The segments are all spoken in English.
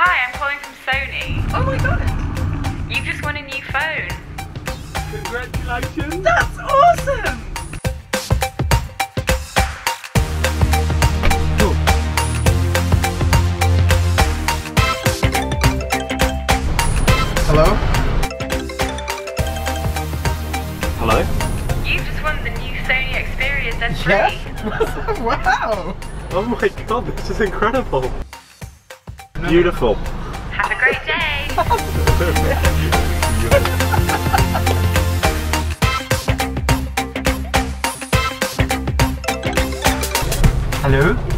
Hi, I'm calling from Sony. Oh my god! You've just won a new phone. Congratulations! That's awesome! Hello? Hello? You just won the new Sony Xperia Z3. Yes? wow! Oh my god, this is incredible. Beautiful. Have a great day. Hello?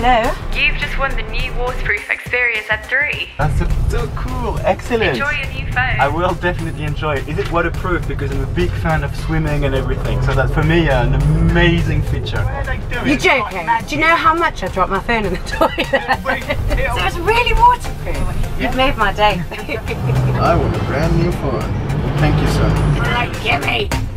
Hello? You've just won the new waterproof Xperia Z3. That's so, so cool. Excellent. Enjoy your new phone. I will definitely enjoy it. Is it waterproof? Because I'm a big fan of swimming and everything. So that's for me uh, an amazing feature. You're joking. Do you know how much I dropped my phone in the toilet? so it's really waterproof. You've made my day. I want a brand new phone. Thank you, sir. like, gimme.